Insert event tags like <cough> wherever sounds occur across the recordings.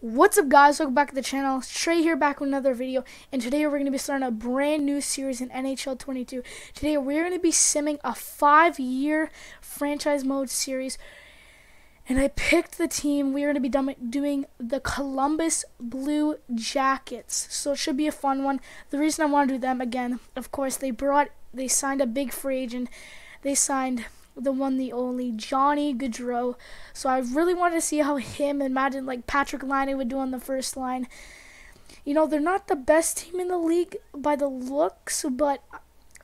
What's up guys, welcome back to the channel. Trey here back with another video and today we're going to be starting a brand new series in NHL 22. Today we're going to be simming a 5 year franchise mode series and I picked the team. We're going to be doing the Columbus Blue Jackets. So it should be a fun one. The reason I want to do them again, of course, they brought they signed a big free agent. They signed the one, the only Johnny Gaudreau. So I really wanted to see how him and imagine like Patrik Laine would do on the first line. You know, they're not the best team in the league by the looks, but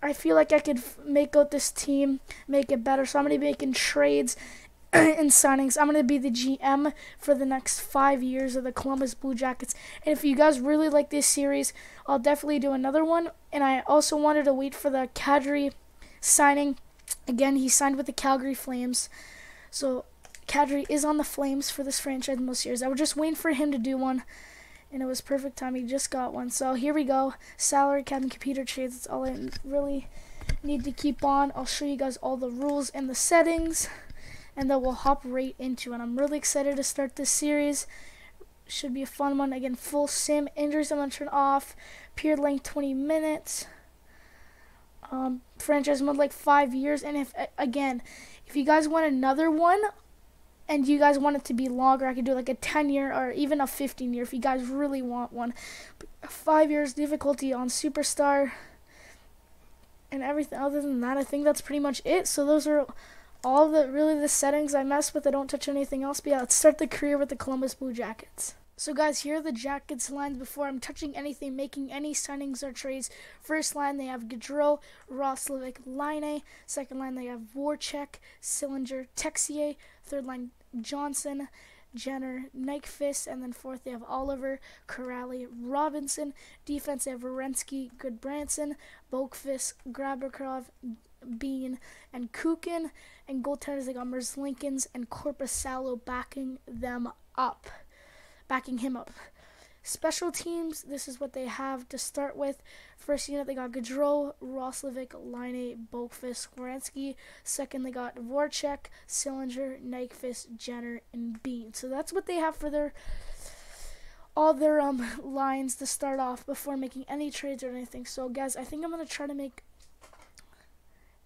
I feel like I could make out this team, make it better. So I'm going to be making trades <clears throat> and signings. I'm going to be the GM for the next five years of the Columbus Blue Jackets. And if you guys really like this series, I'll definitely do another one. And I also wanted to wait for the Kadri signing Again, he signed with the Calgary Flames. So Kadri is on the Flames for this franchise most years. I was just waiting for him to do one, and it was perfect time. He just got one. So here we go. Salary cap and computer trades. That's all I really need to keep on. I'll show you guys all the rules and the settings, and then we'll hop right into it. I'm really excited to start this series. Should be a fun one. Again, full sim. Injuries I'm going to turn off. Period length 20 minutes um, franchise mode like five years. And if again, if you guys want another one, and you guys want it to be longer, I could do like a 10 year or even a 15 year if you guys really want one. Five years difficulty on Superstar and everything other than that, I think that's pretty much it. So those are all the really the settings I mess with. I don't touch anything else. But yeah, let's start the career with the Columbus Blue Jackets. So guys, here are the Jackets lines before I'm touching anything, making any signings or trades. First line, they have Gaudreau, Roslovic, Laine. Second line, they have Voracek, Sillinger, Texier. Third line, Johnson, Jenner, Nyquist, and then fourth they have Oliver, Kuraly, Robinson. Defense they have Werenski, Gudbranson, Boqvist, Gavrikov, Bean, and Kukin. And goaltenders they got Merzlikins and Korpisalo backing them up backing him up. Special teams, this is what they have to start with. First unit, they got Gaudreau, Roslovic, Laine, Boqvist, Werenski. Second, they got Voracek, Sillinger, Nyquist, Jenner, and Bean. So that's what they have for their all their um lines to start off before making any trades or anything. So guys, I think I'm gonna try to make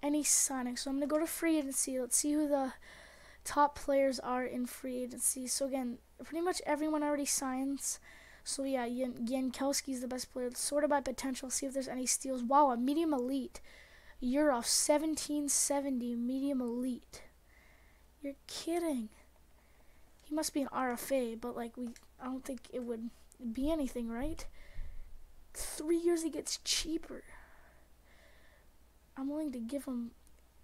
any signing. So I'm gonna go to free agency. Let's see who the top players are in free agency. So again, pretty much everyone already signs. So yeah, Yan- Jankowski is the best player. Sorted by potential. See if there's any steals. Wow, a medium elite. Yurov 1770 medium elite. You're kidding. He must be an RFA, but like we, I don't think it would be anything, right? Three years he gets cheaper. I'm willing to give him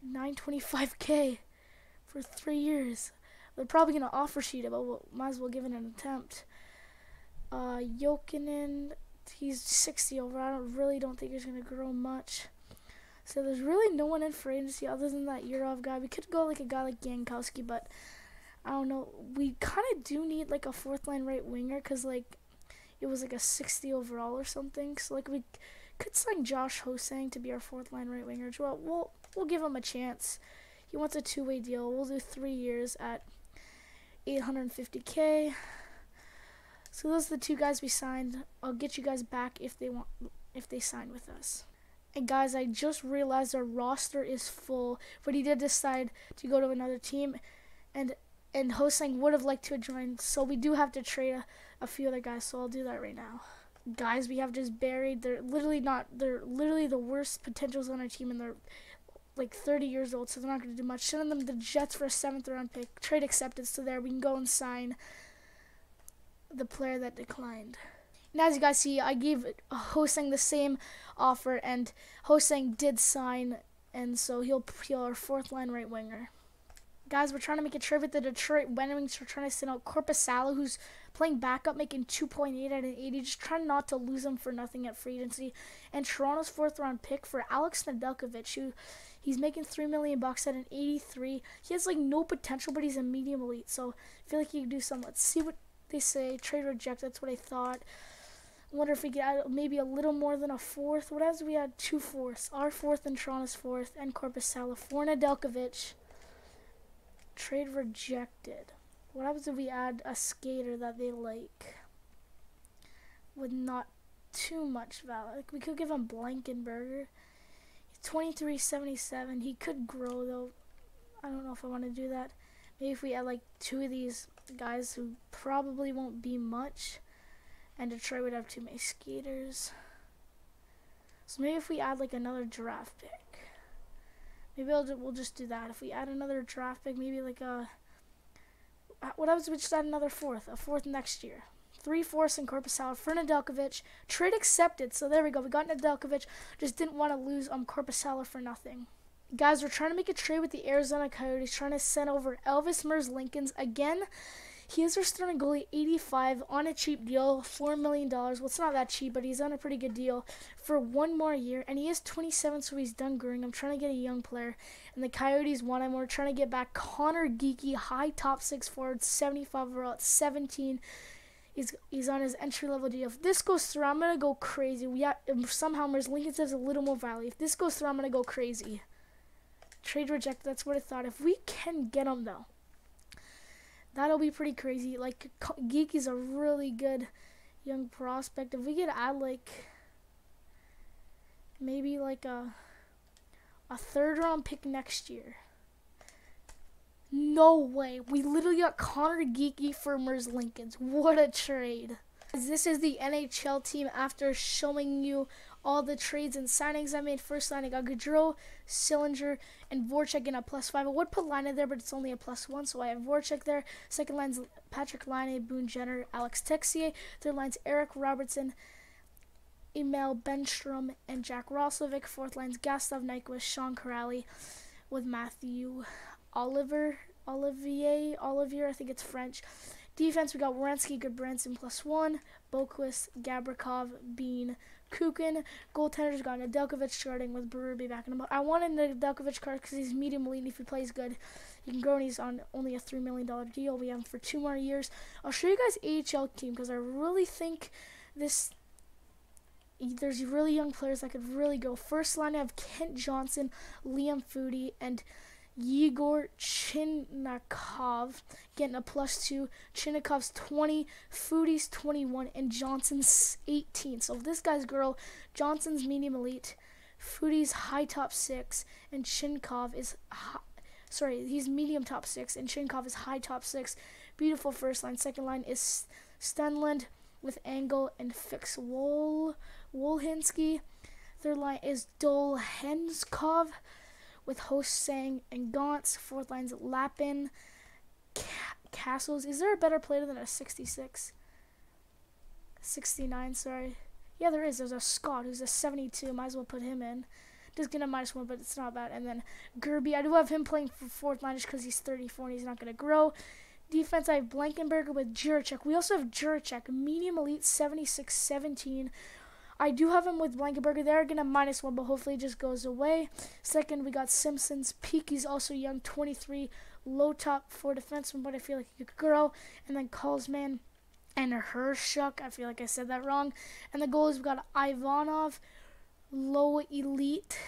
925k for three years. They're probably going to offer sheet it, but we'll, might as well give it an attempt. Uh, Jokinen, he's 60 over. I don't, really don't think he's going to grow much. So there's really no one in for agency other than that Yurov guy. We could go like a guy like Jankowski, but I don't know. We kind of do need like a fourth line right winger because like it was like a 60 overall or something. So like we could sign Josh Ho-Sang to be our fourth line right winger. Well, we'll we'll give him a chance. He wants a two way deal. We'll do three years at 850k. So those are the two guys we signed. I'll get you guys back if they want if they sign with us. And guys, I just realized our roster is full, but he did decide to go to another team, and and Ho-Sang would have liked to join. So we do have to trade a, a few other guys. So I'll do that right now. Guys, we have just buried. They're literally not. They're literally the worst potentials on our team, and they're like 30 years old, so they're not going to do much. Sending them the Jets for a seventh round pick. Trade accepted, so there we can go and sign the player that declined. And as you guys see, I gave Ho-Sang the same offer, and Ho-Sang did sign, and so he'll be our fourth line right winger. Guys, we're trying to make a trade with the Detroit Red Wings. We're trying to send out Korpisalo, who's playing backup, making 2.8 out of 80. Just trying not to lose him for nothing at free agency. And Toronto's fourth round pick for Alex Nedeljkovic, who he's making 3 million bucks at an 83. He has like no potential, but he's a medium elite. So I feel like he could do something. Let's see what they say. Trade reject. That's what I thought. Wonder if we get maybe a little more than a fourth. What else? We had two fourths. Our fourth and Toronto's fourth, and Korpisalo for Nedeljkovic. Trade rejected. What happens if we add a skater that they like with not too much value? Like we could give him Blankenberger. 2377. He could grow though. I don't know if I want to do that. Maybe if we add like two of these guys who probably won't be much. And Detroit would have too many skaters. So maybe if we add like another draft pick. Maybe I'll, we'll just do that. If we add another draft pick, maybe like a... What happens if we just add another fourth? A fourth next year. Three fourths in Korpisalo for Nedeljkovic. Trade accepted. So there we go. We got Nedeljkovic. Just didn't want to lose um, Korpisalo for nothing. Guys, we're trying to make a trade with the Arizona Coyotes. Trying to send over Elvis Merzlikins again. He is our starting goalie, 85 on a cheap deal, $4 million. Well, it's not that cheap, but he's on a pretty good deal for one more year. And he is 27, so he's done growing. I'm trying to get a young player. And the Coyotes want him. We're trying to get back Conor Geekie, high top six forward, 75 overall at 17. He's, he's on his entry level deal. If this goes through, I'm gonna go crazy. We have, somehow Merzlikins has a little more value. If this goes through, I'm gonna go crazy. Trade rejected. That's what I thought. If we can get him though, that'll be pretty crazy. Like Geekie's a really good young prospect. If we could add like maybe like a a third round pick next year. No way. We literally got Conor Geekie for Merzlikins. What a trade. This is the NHL team after showing you all the trades and signings I made. First line, I got Gaudreau, Sillinger, and Voracek in a plus five. I would put Laine there, but it's only a plus one, so I have Voracek there. Second line's Patrik Laine, Boone Jenner, Alex Texier. Third line's Eric Robertson, Emil Bemström, and Jack Roslovic. Fourth line's Gustav Nyquist, Sean Kuraly, with Matthew Oliver, Olivier, Olivier, I think it's French. Defense, we got Werenski, Gudbranson plus one, Boqvist, Gavrikov, Bean, Kukin. Goaltenders got Nedeljkovic starting with Berube back in the I wanted Nedeljkovic card because he's medium elite. If he plays good, he can grow and he's on only a $3 million deal. We have him for two more years. I'll show you guys AHL team because I really think this there's really young players that could really go. First line, I have Kent Johnson, Liam Foudy, and Yegor Chinakhov getting a plus two. Chinakhov's 20, Foudy's 21, and Johnson's 18. So this guy's girl, Johnson's medium elite, Foudy's high top six, and Chinkov is high, sorry, he's medium top six, and Chinkov is high top six. Beautiful first line. Second line is Stenlund with Angle and Fix Wol Wolansky. Third line is Dolhenskov with Ho-Sang and Gaunce. Fourth line's Lappin, Ca- Castles. Is there a better player than a 66? 69, sorry. Yeah, there is. There's a Scott who's a 72. Might as well put him in. Just get a minus one, but it's not bad. And then Gerbe. I do have him playing for fourth line just because he's 34 and he's not going to grow. Defense, I have Blankenberger with Jiricek. We also have Jiricek, medium elite 76 17 I do have him with Blankenberger. They're going to minus one, but hopefully it just goes away. Second, we got Simpsons. Peak, he's also young, 23, low top four defenseman, but I feel like he could grow. And then Kalsman and Hershuk. I feel like I said that wrong. And the goalies, we got Ivanov, low elite.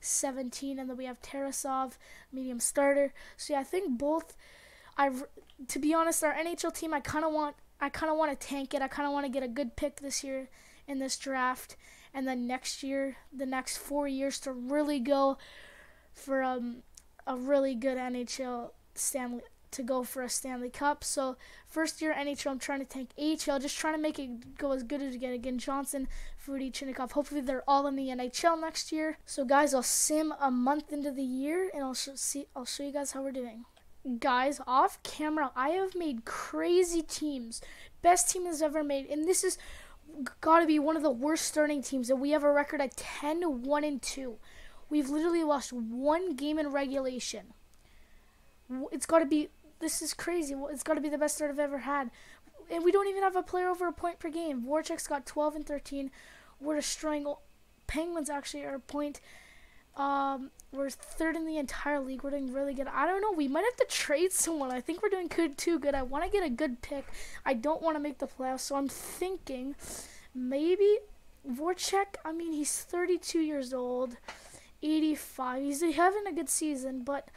17 and then we have Tarasov medium starter so yeah I think both I to be honest our NHL team I kind of want I kind of want to tank it I kind of want to get a good pick this year in this draft, and then next year, the next four years to really go for um, a really good NHL Stanley to go for a Stanley Cup. So first year NHL, I'm trying to tank AHL, just trying to make it go as good as get again. Johnson, Foudy, Chinakhov. Hopefully they're all in the NHL next year. So guys, I'll sim a month into the year, and I'll sh- see. I'll show you guys how we're doing. Guys, off camera, I have made crazy teams, best team has ever made, and this is got to be one of the worst starting teams, and we have a record at 10 1 and 2. We've literally lost one game in regulation. It's got to be. This is crazy. It's got to be the best start I've ever had. And we don't even have a player over a point per game. Voracek's got 12 and 13. We're destroying. Penguins actually are a point. Um, we're third in the entire league. We're doing really good. I don't know. We might have to trade someone. I think we're doing good too good. I want to get a good pick. I don't want to make the playoffs, so I'm thinking maybe Voracek. I mean, he's 32 years old, 85. He's having a good season, but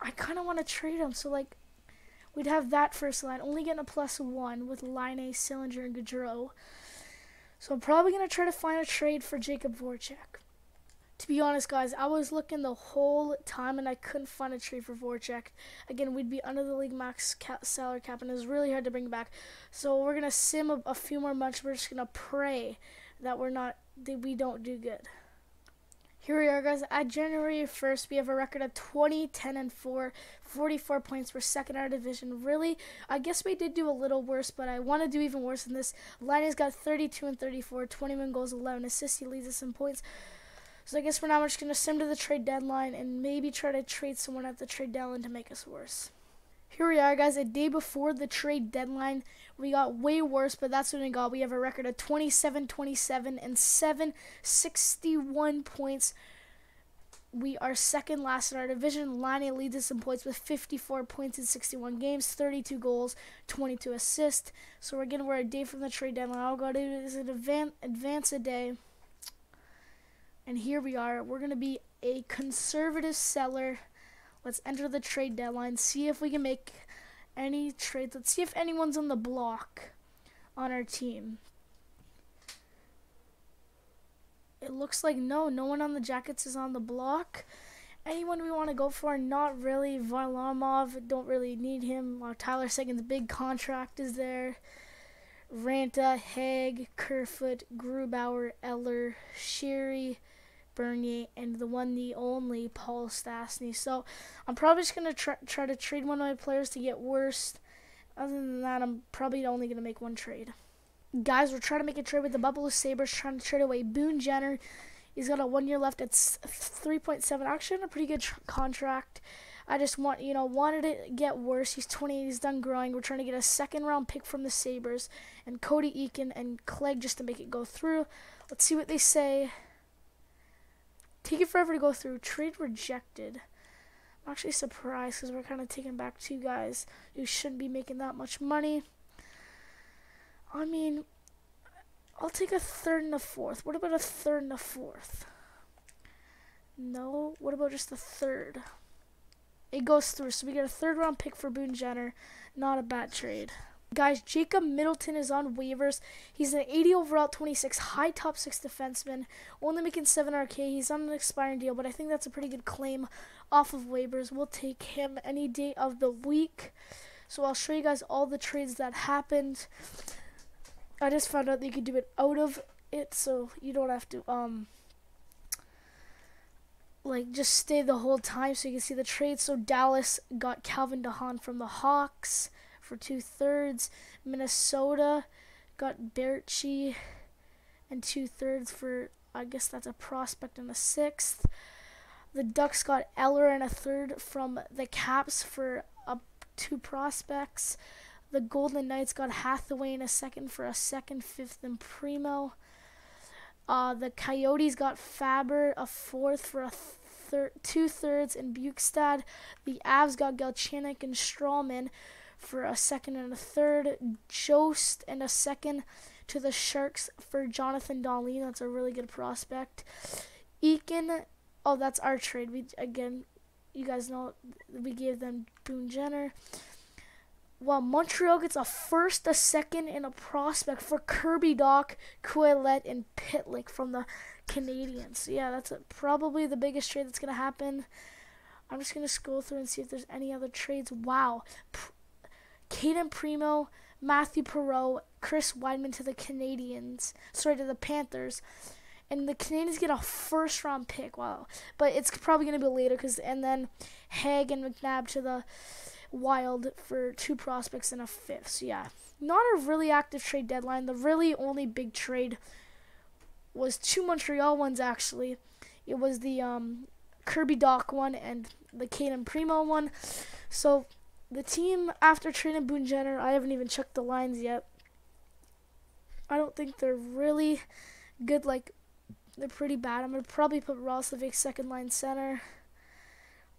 I kind of want to trade him. So like, we'd have that first line, only getting a plus one with Laine, Sillinger, and Gaudreau. So I'm probably going to try to find a trade for Jacob Voracek. To be honest, guys, I was looking the whole time and I couldn't find a trade for Voracek. Again, we'd be under the league max cap, salary cap, and it was really hard to bring back. So we're gonna sim a, a few more months. We're just gonna pray that we're not that we don't do good. Here we are, guys. At January 1st, we have a record of 20, 10, and 4, 44 points. We're second in our division. Really, I guess we did do a little worse, but I want to do even worse than this. Laine's got 32 and 34, 21 goals, 11 assists. He leads us in points. So I guess for now, we're just going to sim to the trade deadline and maybe try to trade someone at the trade deadline to make us worse. Here we are, guys. A day before the trade deadline, we got way worse, but that's what we got. We have a record of 27, 27, and 7, 61 points. We are second last in our division. Laine leads us in points with 54 points in 61 games, 32 goals, 22 assists. So we're again we're a day from the trade deadline. All we gotta do is an advance, advance a day. And here we are. We're gonna be a conservative seller. Let's enter the trade deadline, see if we can make any trades. Let's see if anyone's on the block on our team. It looks like no, no one on the Jackets is on the block. Anyone we want to go for? Not really. Varlamov, don't really need him. Uh, Tyler Seguin's big contract is there. Ranta, Hague, Kerfoot, Grubauer, Eller, Sheary, Bernier, and the one, the only Paul Stastny. So I'm probably just gonna try, try to trade one of my players to get worse. Other than that, I'm probably only gonna make one trade. Guys, we're trying to make a trade with the Buffalo Sabres, trying to trade away Boone Jenner. He's got a one year left. It's 3.7. Actually, a pretty good contract. I just want, you know, wanted to get worse. He's 28. He's done growing. We're trying to get a second round pick from the Sabres and Cody Eakin and Clegg just to make it go through. Let's see what they say. Take it forever to go through. Trade rejected. I'm actually surprised because we're kind of taking back two guys who shouldn't be making that much money. I mean, I'll take a third and a fourth. What about a third and a fourth? No. What about just a third? It goes through. So we get a third round pick for Boone Jenner. Not a bad trade. Guys, Jacob Middleton is on waivers. He's an 80 overall, 26, high top six defenseman, only making 7 RK. He's on an expiring deal, but I think that's a pretty good claim off of waivers. We'll take him any day of the week. So I'll show you guys all the trades that happened. I just found out that you could do it out of it, so you don't have to um like just stay the whole time so you can see the trades. So Dallas got Calvin DeHaan from the Hawks for two thirds. Minnesota got Berchi and two thirds for, I guess that's a prospect and a sixth. The Ducks got Eller and a third from the Caps for up two prospects. The Golden Knights got Hathaway in a second for a second, fifth, and Primeau. Uh, the Coyotes got Faber a fourth for a thir- two thirds in Bjugstad. The Avs got Galchenyuk and Strawman for a second and a third. Jost and a second to the Sharks for Jonathan Dahlen. That's a really good prospect. Eakin, oh, that's our trade. We again, you guys know we gave them Boone Jenner. Well, Montreal gets a first, a second, and a prospect for Kirby Dach, Ouellet, and Pitlick from the Canadiens. Yeah, that's a, probably the biggest trade that's going to happen. I'm just going to scroll through and see if there's any other trades. Wow. Cayden Primeau, Matthew Perreault, Chris Wideman to the Canadiens, Sorry, to the Panthers. And the Canadiens get a first round pick. Wow. But it's probably going to be later. Cause, and then Hague and McNabb to the Wild for two prospects and a fifth. So, yeah. Not a really active trade deadline. The really only big trade was two Montreal ones, actually. It was the um, Kirby Dach one and the Cayden Primeau one. So, the team after trading Boone Jenner, I haven't even checked the lines yet. I don't think they're really good. Like they're pretty bad. I'm gonna probably put Roslovic second line center.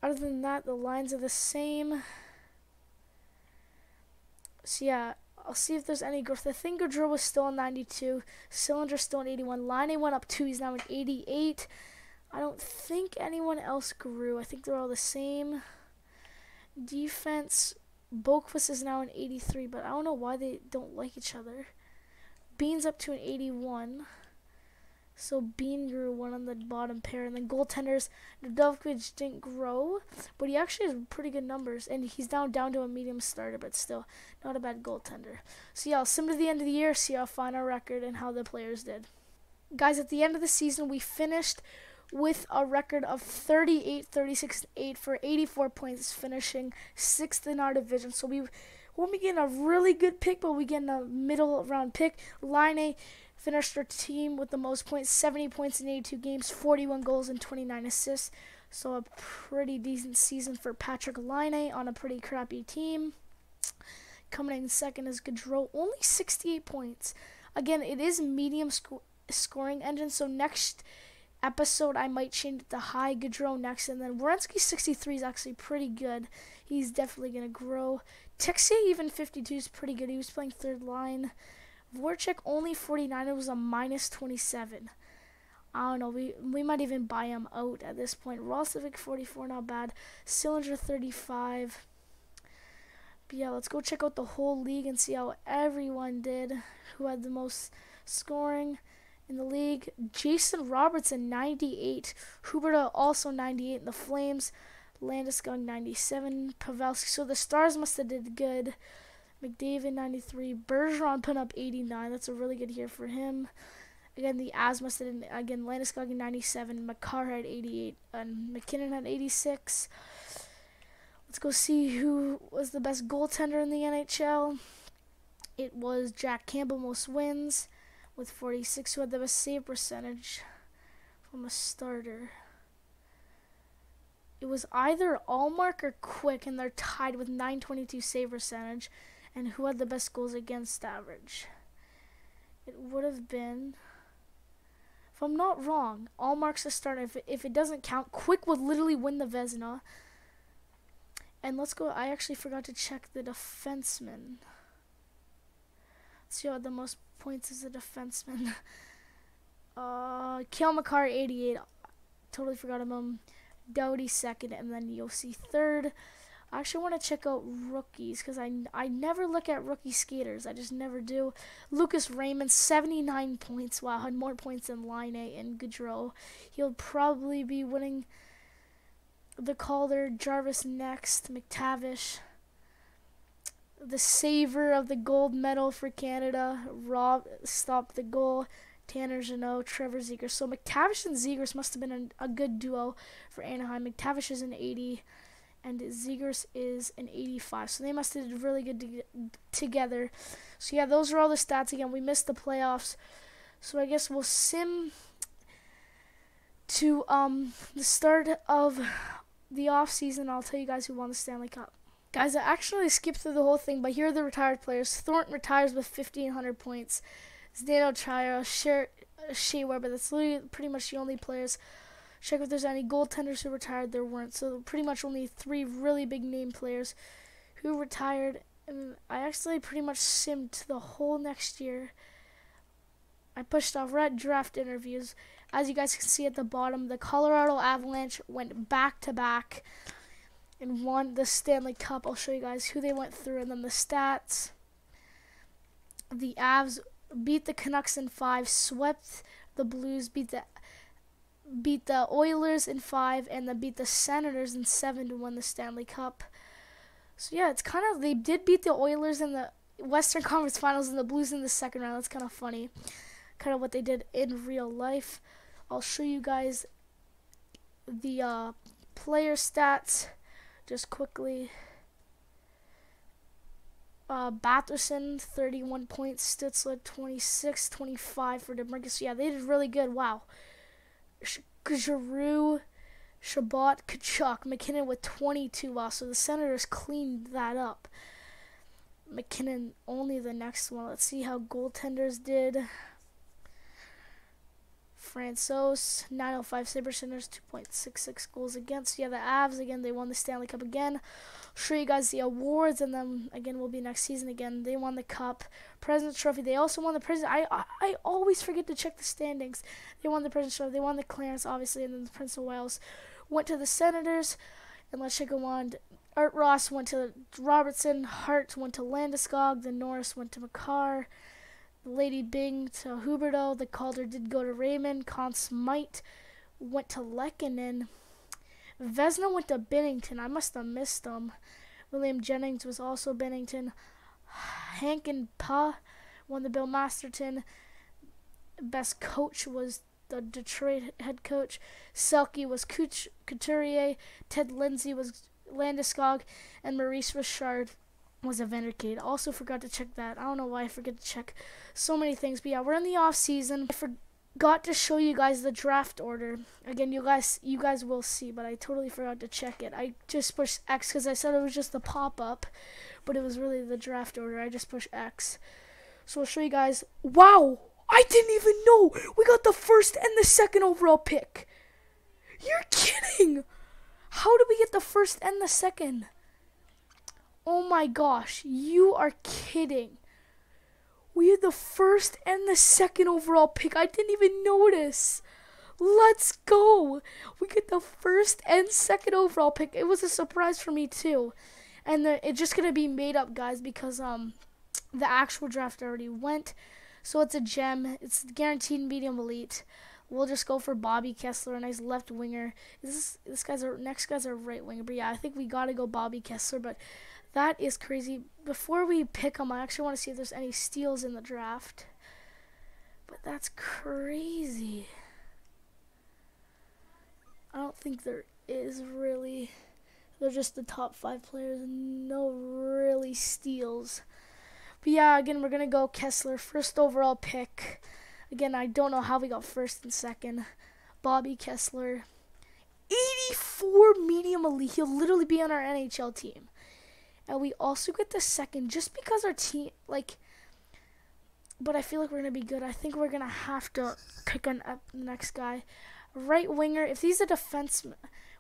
Other than that, the lines are the same. So yeah, I'll see if there's any growth. I think Gaudreau was still in 92. Sillinger still in 81. Laine went up two. He's now in 88. I don't think anyone else grew. I think they're all the same. Defense, Boqvist is now an 83, but I don't know why they don't like each other. Bean's up to an 81. So Bean grew one on the bottom pair, and then goaltenders Nedeljkovic didn't grow, but he actually has pretty good numbers, and he's now down to a medium starter, but still not a bad goaltender. So yeah, I'll sim to the end of the year, see how fine our record and how the players did. Guys, at the end of the season, we finished with a record of 38, 36, 8 for 84 points, finishing sixth in our division. So we won't be getting a really good pick, but we get in a middle round pick. Laine finished our team with the most points, 70 points in 82 games, 41 goals, and 29 assists. So a pretty decent season for Patrik Laine on a pretty crappy team. Coming in second is Gaudreau, only 68 points. Again, it is medium sco- scoring engine, so next episode, I might change it to high Gaudreau next, and then Werenski 63 is actually pretty good. He's definitely going to grow. Texier even 52 is pretty good. He was playing third line. Voracek only 49. It was a minus 27. I don't know. We we might even buy him out at this point. Roslovic 44, not bad. Sillinger 35. But yeah, let's go check out the whole league and see how everyone did. Who had the most scoring in the league. Jason Robertson, 98. Huberdeau, also 98 in the Flames. Landis Landeskog, 97. Pavelski. So the Stars must have did good. McDavid, 93. Bergeron put up 89. That's a really good year for him. Again, the As must have did, again, Landeskog, 97. Makar had 88. And MacKinnon had 86. Let's go see who was the best goaltender in the NHL. It was Jack Campbell, most wins with 46 who had the best save percentage from a starter. It was either Ullmark or Quick, and they're tied with 922 save percentage. And who had the best goals against average? It would have been, if I'm not wrong, Ullmark's the starter. If it, if it doesn't count, Quick would literally win the Vezina. And let's go. I actually forgot to check the defenseman. Let's see who had the most points as a defenseman. <laughs> uh, Cale Makar, 88. Totally forgot about him. Doughty second, and then Josi third. I actually want to check out rookies because I, I never look at rookie skaters. I just never do. Lucas Raymond, 79 points. Wow, had more points than Laine and Gaudreau. He'll probably be winning the Calder. Jarvis next. McTavish the saver of the gold medal for Canada. Rob stopped the goal. Tanner Jeannot, Trevor Zegras. So McTavish and Zegras must have been a, a, good duo for Anaheim. McTavish is an 80, and Zegras is an 85. So they must have did really good to, together. So yeah, those are all the stats. Again, we missed the playoffs. So I guess we'll sim to um the start of the off season. I'll tell you guys who won the Stanley Cup. Guys, I actually skipped through the whole thing, but here are the retired players. Thornton retires with 1,500 points. Zdeno Chara, Shea, uh, Shea Weber, that's pretty much the only players. Check if there's any goaltenders who retired. There weren't. So pretty much only three really big name players who retired. And I actually pretty much simmed the whole next year. I pushed off red draft interviews. As you guys can see at the bottom, the Colorado Avalanche went back to back and won the Stanley Cup. I'll show you guys who they went through and then the stats. The Avs beat the Canucks in five, swept the Blues, beat the beat the Oilers in five, and then beat the Senators in seven to win the Stanley Cup. So yeah, it's kind of they did beat the Oilers in the Western Conference Finals and the Blues in the second round. That's kind of funny, kind of what they did in real life. I'll show you guys the uh, player stats just quickly. Uh, Batherson, 31 points. Stützle, 26, 25 for DeBrincat. Yeah, they did really good. Wow. Giroux, Chabot, Tkachuk, MacKinnon with 22. Wow, so the Senators cleaned that up. MacKinnon only the next one. Let's see how goaltenders did. Francouz, 905 Sabre Centers, 2.66 goals against. Yeah, the Avs, again, they won the Stanley Cup again. I'll show you guys the awards, and then, again, will be next season again. They won the Cup. President's Trophy, they also won the President. I, I, I always forget to check the standings. They won the President's Trophy. They won the Clarence, obviously, and then the Prince of Wales. Went to the Senators, and let's check Art Ross went to Robertson. Hart went to Landeskog. The Norris went to Lady Byng to Huberdeau. The Calder did go to Raymond. Conn Smythe went to Lehkonen. Vesna went to Binnington. I must have missed him. William Jennings was also Binnington. Hank and Pa won the Bill Masterton. Best coach was the Detroit head coach. Selke was Couturier. Ted Lindsay was Landeskog. And Maurice Richard was a Vandercade. Also forgot to check that. I don't know why I forget to check so many things. But yeah, we're in the off season. I forgot to show you guys the draft order. Again, you guys you guys will see, but I totally forgot to check it. I just pushed X because I said it was just the pop up, but it was really the draft order. I just pushed X. So I'll show you guys. Wow! I didn't even know we got the first and the second overall pick. You're kidding! How did we get the first and the second? Oh my gosh, you are kidding. We had the first and the second overall pick. I didn't even notice. Let's go. We get the first and second overall pick. It was a surprise for me too. And the, it's just going to be made up, guys, because um the actual draft already went. So it's a gem. It's guaranteed medium elite. We'll just go for Bobby Kessler, a nice left winger. This this guy's our next guy's our right winger. But yeah, I think we gotta go Bobby Kessler. But that is crazy. Before we pick him, I actually want to see if there's any steals in the draft. But that's crazy. I don't think there is really. They're just the top five players no really steals. But yeah, again, we're going to go Kessler, first overall pick. Again, I don't know how we got first and second. Bobby Kessler. 84 medium elite. He'll literally be on our NHL team. And we also get the second just because our team, like, but I feel like we're to be good. I think we're to have to pick an up the next guy. Right winger, if he's a defenseman,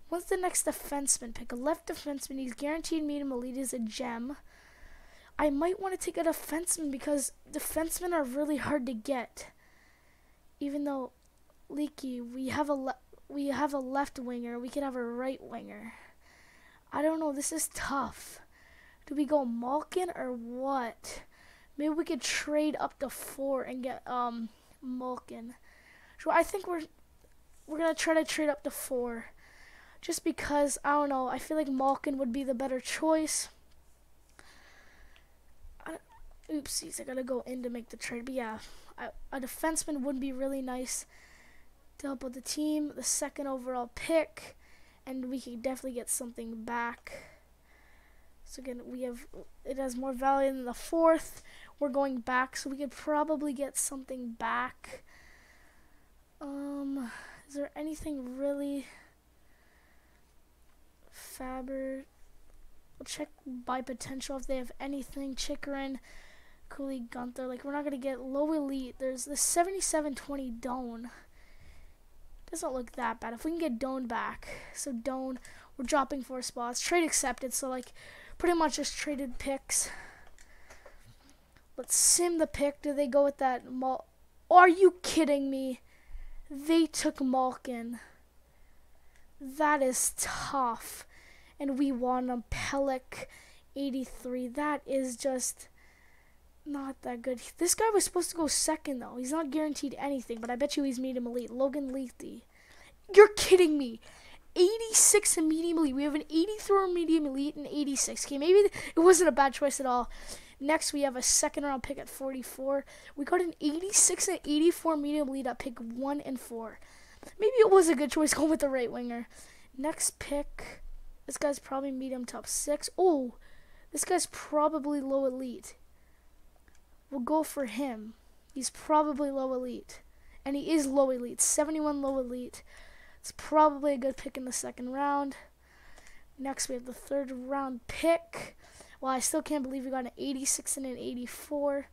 what's the next defenseman pick? A left defenseman, he's guaranteed medium elite is a gem. I might want to take a defenseman because defensemen are really hard to get. Even though Leaky, we have a we have a left winger, we could have a right winger. I don't know, this is tough. Do we go Malkin or what? Maybe we could trade up to four and get um Malkin. So I think we're we're gonna try to trade up to four. Just because I don't know, I feel like Malkin would be the better choice. Oopsies, I gotta go in to make the trade. But yeah, I, a defenseman would be really nice to help with the team. The second overall pick, and we could definitely get something back. So again, we have it has more value than the fourth. We're going back, so we could probably get something back. Um, is there anything really Faber? We'll check by potential if they have anything. Chychrun, Cooley, Guenther. Like we're not gonna get low elite. There's the 7720 Doan. Doesn't look that bad. If we can get Doan back, so Doan, we're dropping four spots. Trade accepted. So like pretty much just traded picks. Let's sim the pick. Do they go with that Mal? Are you kidding me? They took Malkin. That is tough. And we won a Pelech 83. That is just not that good. This guy was supposed to go second, though. He's not guaranteed anything, but I bet you he's medium elite. Logan Lethe. You're kidding me. 86 in medium elite. We have an 83 medium elite and 86. Okay, maybe it wasn't a bad choice at all. Next, we have a second round pick at 44. We got an 86 and 84 medium elite at pick 1 and 4. Maybe it was a good choice <laughs> going with the right winger. Next pick, this guy's probably medium top 6. Oh, this guy's probably low elite. We'll go for him. He's probably low elite. And he is low elite. 71 low elite. It's probably a good pick in the second round. Next, we have the third round pick. Well, I still can't believe we got an 86 and an 84.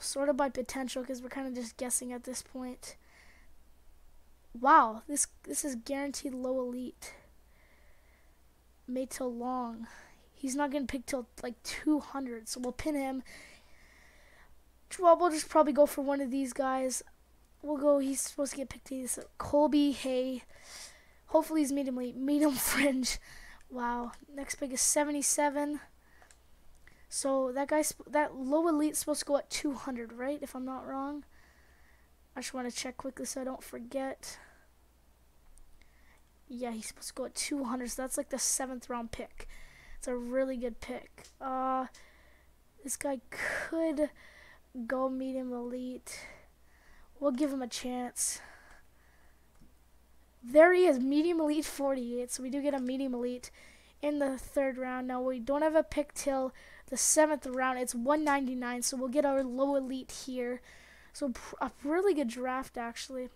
Sort of by potential because we're kind of just guessing at this point. Wow, this this is guaranteed low elite. Made till long. He's not getting picked till like 200, so we'll pin him. Well, we'll just probably go for one of these guys we'll go. He's supposed to get picked. He's Colby Hay. Hopefully he's medium elite medium <laughs> fringe. Wow. Next pick is 77. So that guy's that low elite's supposed to go at 200, right? If I'm not wrong. I just want to check quickly so I don't forget. Yeah, he's supposed to go at 200, so that's like the seventh round pick. It's a really good pick. Uh, this guy could go medium elite. We'll give him a chance. There he is, medium elite 48. So we do get a medium elite in the third round. Now we don't have a pick till the seventh round. It's 199, so we'll get our low elite here. So a really good draft actually.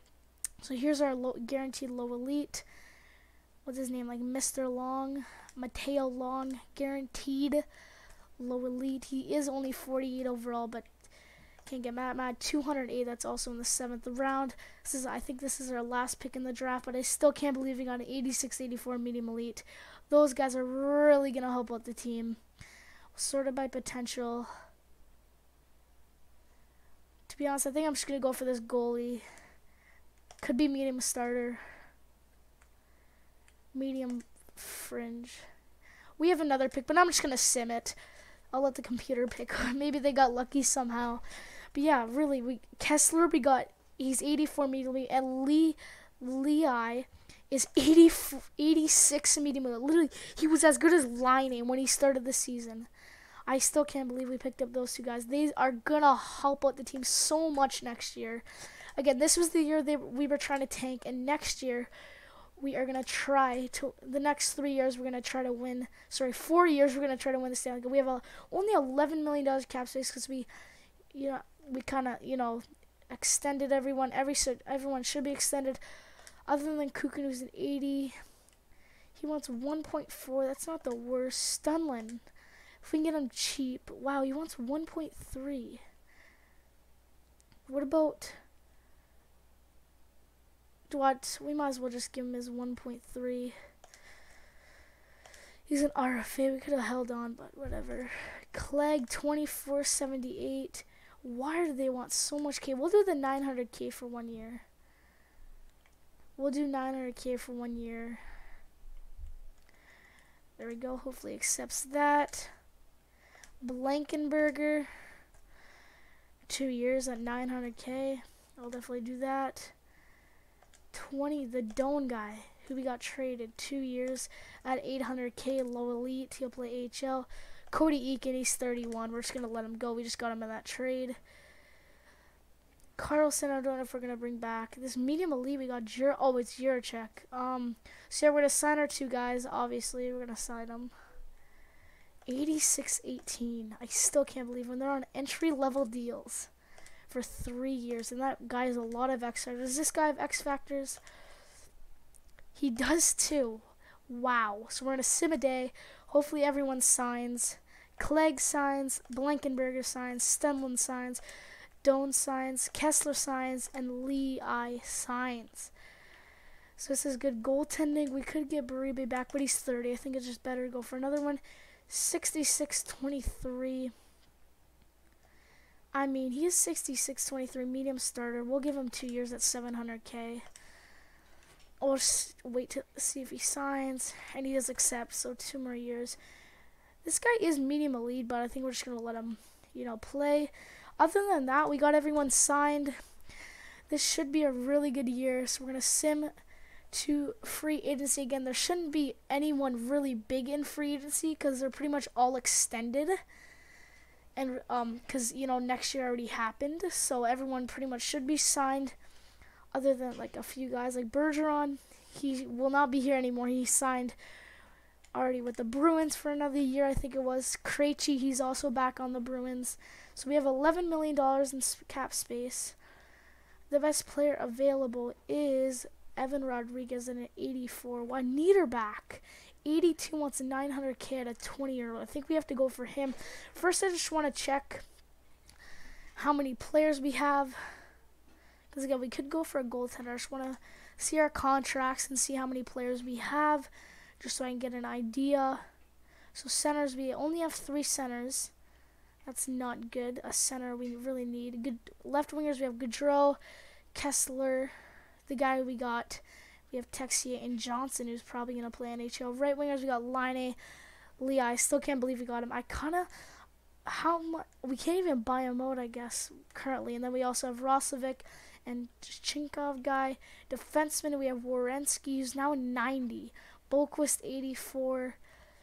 So here's our low, guaranteed low elite. What's his name? Like Mr. Long, Mateo Long, guaranteed low elite. He is only 48 overall, but can't get mad. Mad 208. That's also in the seventh round. This is I think this is our last pick in the draft, but I still can't believe we got an 86-84 medium elite. Those guys are really gonna help out the team. Sorted by potential. To be honest, I think I'm just gonna go for this goalie. Could be medium starter. Medium fringe. We have another pick, but I'm just gonna sim it. I'll let the computer <laughs> pick. Maybe they got lucky somehow. But yeah, really, we Kessler we got he's 84 immediately, and Lee Lei is 80, 86 immediately. Literally, he was as good as Laine when he started the season. I still can't believe we picked up those two guys. They are gonna help out the team so much next year. Again, this was the year they we were trying to tank, and next year we are gonna try to the next three years we're gonna try to win. Sorry, four years we're gonna try to win the Stanley Cup. We have a, only eleven million dollars cap space because we, you know, we kind of you know extended everyone. Every everyone should be extended, other than Kukin who's an eighty. He wants one point four. That's not the worst. Stunlin, if we can get him cheap. Wow, he wants one point three. What about? What? We might as well just give him his 1.3. He's an RFA. We could have held on, but whatever. Clegg 2478. Why do they want so much K? We'll do the 900K for one year. We'll do 900K for one year. There we go. Hopefully accepts that. Blankenberger. Two years at 900K. I'll definitely do that. 20, the Doan guy, who we got traded two years at 800k low elite. He'll play HL. Cody Eakin, he's 31. We're just going to let him go. We just got him in that trade. Carlson, I don't know if we're going to bring back. This medium elite, we got Jur. Oh, it's Juracek. Um, so yeah, we're going to sign our two guys, obviously. We're going to sign them. 86-18. I still can't believe when they're on entry-level deals for three years, and that guy has a lot of X factors. Does this guy have X factors? He does too. Wow. So we're in a sim a day. Hopefully everyone signs. Clegg signs, Blankenberger signs, Stenlin signs, Doan signs, Kessler signs, and Lee I signs. So this is good goaltending. We could get Berube back, but he's 30. I think it's just better to go for another one. 66-23. I mean, he is 66-23 medium starter. We'll give him two years at 700k. Or wait to see if he signs, and he does accept. So two more years. This guy is medium elite, but I think we're just gonna let him, you know, play. Other than that, we got everyone signed. This should be a really good year. So we're gonna sim to free agency again. There shouldn't be anyone really big in free agency because they're pretty much all extended and um because you know next year already happened so everyone pretty much should be signed other than like a few guys like bergeron he will not be here anymore he signed already with the bruins for another year i think it was Krejci, he's also back on the bruins so we have 11 million dollars in cap space the best player available is Evan Rodrigues in an 84. Why Niederbach 82 wants a 900k at a 20 year old. I think we have to go for him. First, I just want to check how many players we have. Because again, we could go for a goaltender. I just want to see our contracts and see how many players we have, just so I can get an idea. So centers, we only have three centers. That's not good. A center we really need. Good left wingers, we have Gaudreau, Kessler, the guy we got. We have Texier and Johnson, who's probably going to play NHL. Right wingers, we got Laine, Lee. I still can't believe we got him. I kind of, how much, we can't even buy a mode, I guess, currently. And then we also have Roslovic and Chinkov guy. Defenseman, we have Werenski, who's now 90. Boqvist, 84.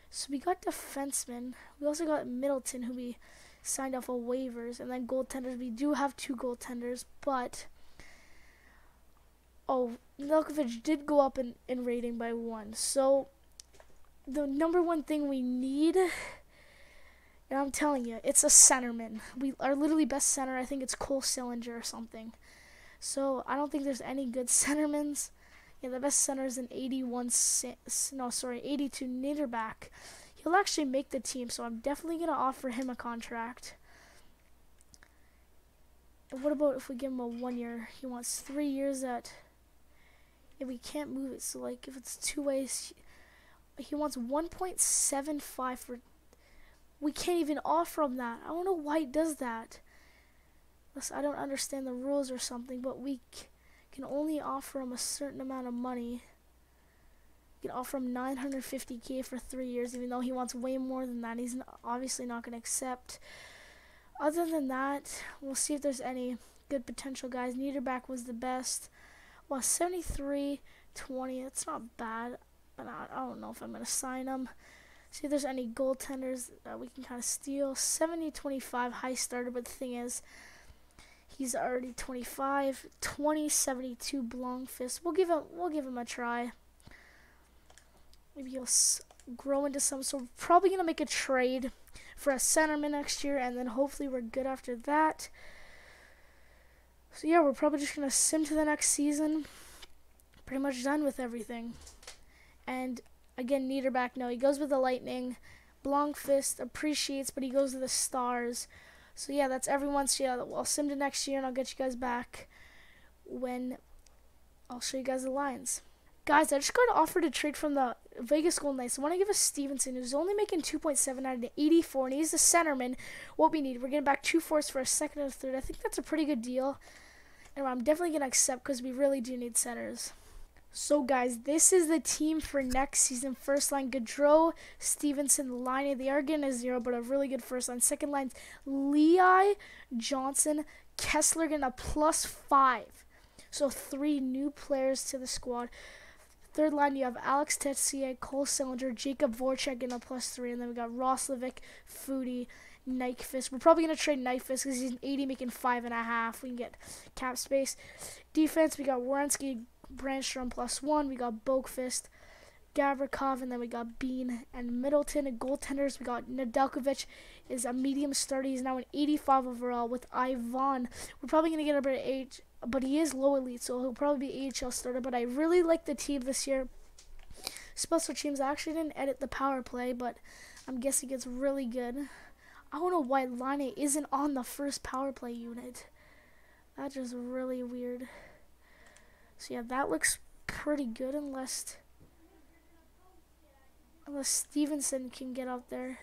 So we got defensemen. We also got Middleton, who we signed off of waivers. And then goaltenders, we do have two goaltenders, but oh, Milkovic did go up in, in rating by one. So the number one thing we need, and I'm telling you, it's a centerman. We our literally best center. I think it's Cole Sillinger or something. So I don't think there's any good <laughs> centermans. Yeah, the best center is an 81. No, sorry, 82 Niederbach. He'll actually make the team, so I'm definitely gonna offer him a contract. And what about if we give him a one year? He wants three years at if we can't move it. So like if it's two ways, he wants 1.75 for. We can't even offer him that. I don't know why he does that. I don't understand the rules or something, but we can only offer him a certain amount of money. We can offer him 950k for three years, even though he wants way more than that. He's obviously not going to accept. Other than that, we'll see if there's any good potential guys. Niederbach was the best. Well, 73, 20, it's not bad, but I, I don't know if I'm going to sign him. See if there's any goaltenders that we can kind of steal. 70, 25, high starter, but the thing is, he's already 25. 20, 72, Blomqvist. We'll give him, we'll give him a try. Maybe he'll grow into some, so we're probably to make a trade for a centerman next year, and then hopefully we're good after that. So yeah, we're probably just gonna sim to the next season. Pretty much done with everything. And again, Niederbach, no, he goes with the Lightning. Blomqvist appreciates, but he goes to the Stars. So yeah, that's everyone. So yeah, I'll sim to next year, and I'll get you guys back when I'll show you guys the lines. Guys, I just got an offer to trade from the Vegas Golden Knights. I want to give us Stephenson, who's only making 2.7 out of 84, and he's the centerman. What we need, we're getting back two fourths for a second and a third. I think that's a pretty good deal and I'm definitely going to accept because we really do need centers. So, guys, this is the team for next season. First line, Gaudreau, Stephenson, Laine. They are getting a zero, but a really good first line. Second line, Leai, Johnson, Kessler getting a plus five. So, three new players to the squad. Third line, you have Alex Texier, Cole Sillinger, Jakub Voracek getting a plus three. And then we got Roslovic, Foudy, Nyquist. We're probably going to trade Nyquist because he's an 80 making five and a half. We can get cap space. Defense, we got Werenski, Brandstrom plus one. We got Boqvist, Gavrikov, and then we got Bean and Middleton. And goaltenders, we got Nedeljkovic is a medium starter. He's now an 85 overall with Ivan. We're probably going to get a bit of age, but he is low elite, so he'll probably be AHL starter. But I really like the team this year. Special teams, I actually didn't edit the power play, but I'm guessing it's really good. I don't know why Laine isn't on the first power play unit. That's just really weird. So yeah, that looks pretty good unless unless Stephenson can get out there.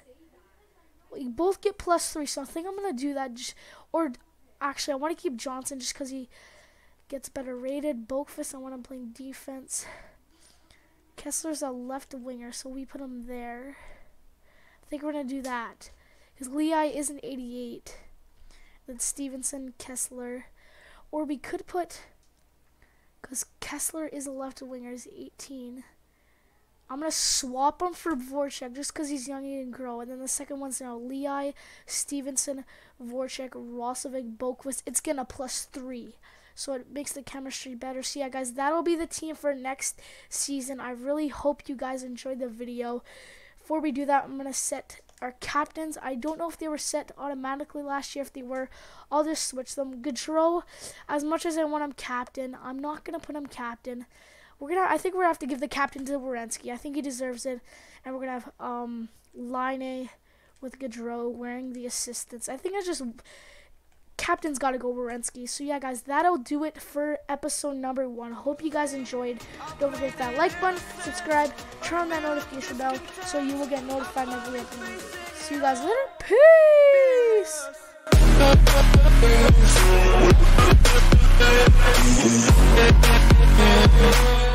We both get plus three, so I think I'm gonna do that. Just, or actually, I want to keep Johnson just because he gets better rated. Boqvist, I want him playing defense. Kessler's a left winger, so we put him there. I think we're gonna do that. Because Leai is an 88. Then Stephenson, Kessler, Or we could put, because Kessler is a left winger, is 18. I'm going to swap him for Voracek just because he's young and grow. And then the second one's now Leai, Stephenson, Voracek, Roslovic, Boqvist. It's going to plus three. So it makes the chemistry better. So yeah, guys, that'll be the team for next season. I really hope you guys enjoyed the video. Before we do that, I'm going to set our captains. I don't know if they were set automatically last year. If they were, I'll just switch them. Gaudreau, as much as I want him captain, I'm not gonna put him captain. We're gonna. I think we're gonna have to give the captain to Werenski. I think he deserves it, and we're gonna have um Laine with Gaudreau wearing the assistants. I think I just captain's got to go Werenski. So yeah, guys, that'll do it for episode number one. Hope you guys enjoyed. Don't forget that like button, subscribe, turn on that notification bell so you will get notified whenever we upload. See you guys later. Peace.